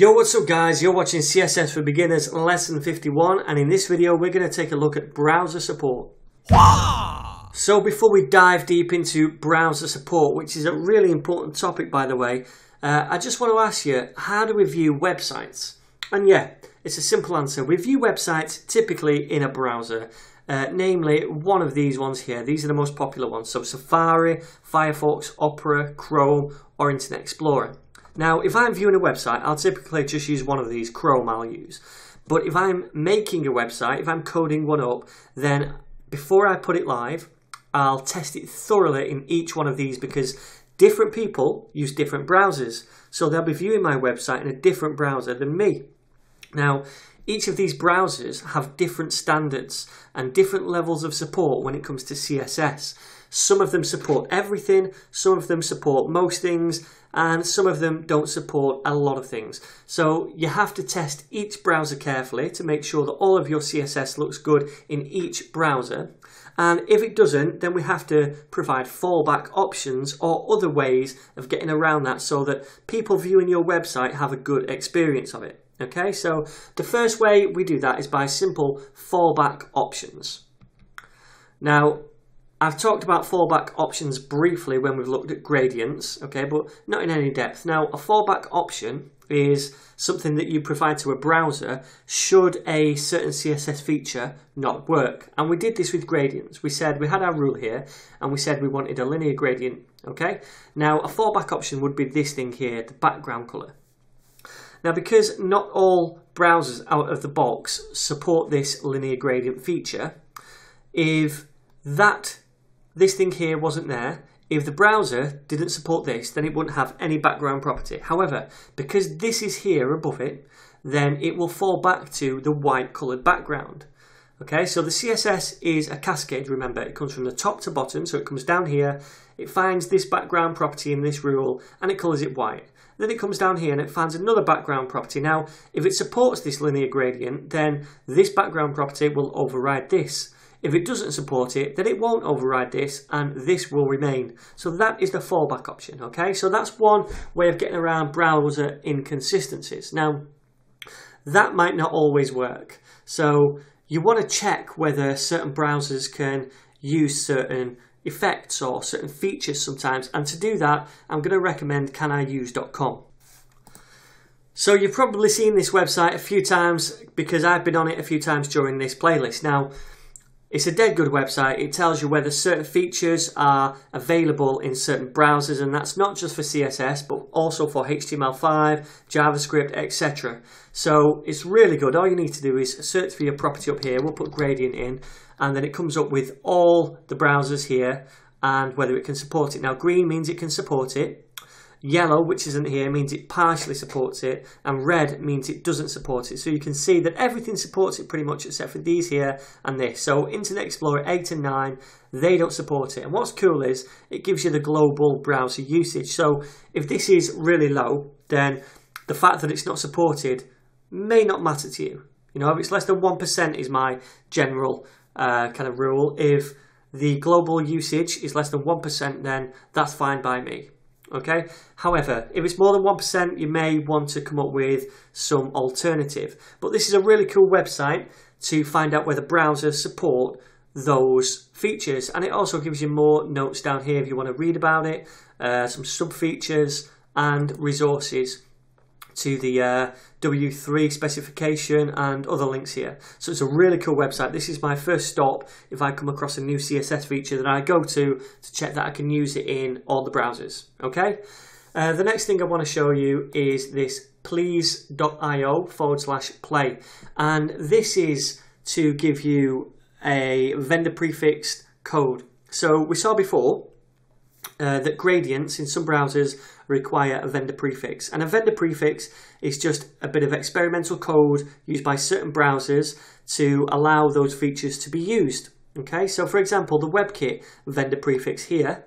Yo, what's up guys? You're watching CSS for Beginners lesson 51 and in this video we're going to take a look at browser support. So before we dive deep into browser support, which is a really important topic by the way, uh, I just want to ask you, how do we view websites? And yeah, it's a simple answer. We view websites typically in a browser, uh, namely one of these ones here. These are the most popular ones. So Safari, Firefox, Opera, Chrome or Internet Explorer. Now, if I'm viewing a website, I'll typically just use one of these, Chrome I'll use. But if I'm making a website, if I'm coding one up, then before I put it live, I'll test it thoroughly in each one of these because different people use different browsers. So they'll be viewing my website in a different browser than me. Now, each of these browsers have different standards and different levels of support when it comes to CSS. Some of them support everything, some of them support most things, and some of them don't support a lot of things. So you have to test each browser carefully to make sure that all of your CSS looks good in each browser. And if it doesn't, then we have to provide fallback options or other ways of getting around that so that people viewing your website have a good experience of it. Okay, so the first way we do that is by simple fallback options. Now, I've talked about fallback options briefly when we've looked at gradients, okay, but not in any depth. Now, a fallback option is something that you provide to a browser should a certain CSS feature not work. And we did this with gradients. We said we had our rule here and we said we wanted a linear gradient, okay? Now, a fallback option would be this thing here, the background color. Now, because not all browsers out of the box support this linear gradient feature, if that this thing here wasn't there, if the browser didn't support this, then it wouldn't have any background property. However, because this is here above it, then it will fall back to the white coloured background. Okay, so the CSS is a cascade, remember, it comes from the top to bottom, so it comes down here, it finds this background property in this rule, and it colours it white. Then it comes down here and it finds another background property. Now, if it supports this linear gradient, then this background property will override this. If it doesn't support it, then it won't override this and this will remain. So that is the fallback option, okay? So that's one way of getting around browser inconsistencies. Now, that might not always work. So you want to check whether certain browsers can use certain effects or certain features sometimes. And to do that, I'm going to recommend caniuse.com. So you've probably seen this website a few times because I've been on it a few times during this playlist. Now, it's a dead good website. It tells you whether certain features are available in certain browsers, and that's not just for CSS, but also for HTML5, JavaScript, etc. So it's really good. All you need to do is search for your property up here. We'll put gradient in, and then it comes up with all the browsers here and whether it can support it. Now, green means it can support it. Yellow, which isn't here, means it partially supports it, and red means it doesn't support it. So you can see that everything supports it pretty much except for these here and this. So Internet Explorer 8 and 9, they don't support it. And what's cool is it gives you the global browser usage. So if this is really low, then the fact that it's not supported may not matter to you. You know, if it's less than 1% is my general uh, kind of rule. If the global usage is less than 1%, then that's fine by me. Okay. However, if it's more than 1%, you may want to come up with some alternative. But this is a really cool website to find out whether browsers support those features. And it also gives you more notes down here if you want to read about it, uh, some sub features and resources to the uh, W3 specification and other links here. So it's a really cool website. This is my first stop if I come across a new CSS feature that I go to to check that I can use it in all the browsers. Okay. Uh, the next thing I want to show you is this pleeease.io forward slash play. And this is to give you a vendor prefixed code. So we saw before uh, that gradients in some browsers require a vendor prefix. And a vendor prefix is just a bit of experimental code used by certain browsers to allow those features to be used. Okay, so for example, the WebKit vendor prefix here,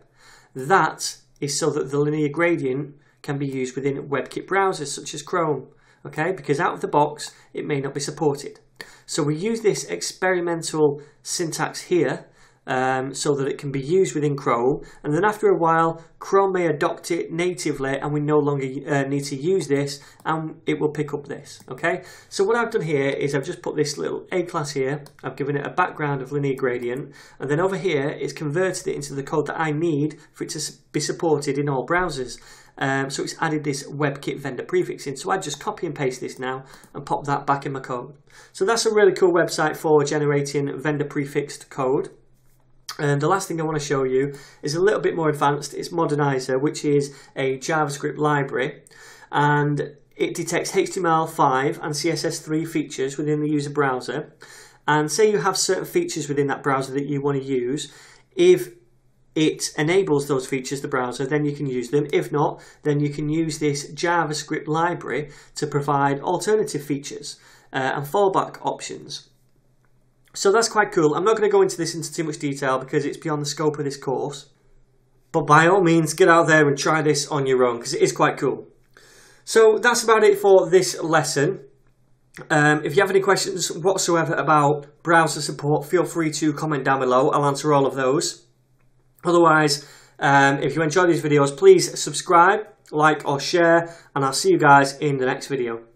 that is so that the linear gradient can be used within WebKit browsers such as Chrome. Okay, because out of the box, it may not be supported. So we use this experimental syntax here um, so that it can be used within Chrome. And then after a while, Chrome may adopt it natively and we no longer uh, need to use this and it will pick up this. Okay, so what I've done here is I've just put this little A class here, I've given it a background of linear gradient, and then over here it's converted it into the code that I need for it to be supported in all browsers. Um, so it's added this WebKit vendor prefix in. So I just copy and paste this now and pop that back in my code. So that's a really cool website for generating vendor prefixed code. And the last thing I want to show you is a little bit more advanced. It's Modernizr, which is a JavaScript library. And it detects HTML5 and CSS3 features within the user browser. And say you have certain features within that browser that you want to use. If it enables those features, the browser, then you can use them. If not, then you can use this JavaScript library to provide alternative features uh, and fallback options. So that's quite cool. I'm not going to go into this into too much detail because it's beyond the scope of this course. But by all means, get out there and try this on your own because it is quite cool. So that's about it for this lesson. Um, if you have any questions whatsoever about browser support, feel free to comment down below. I'll answer all of those. Otherwise, um, if you enjoy these videos, please subscribe, like or share, and I'll see you guys in the next video.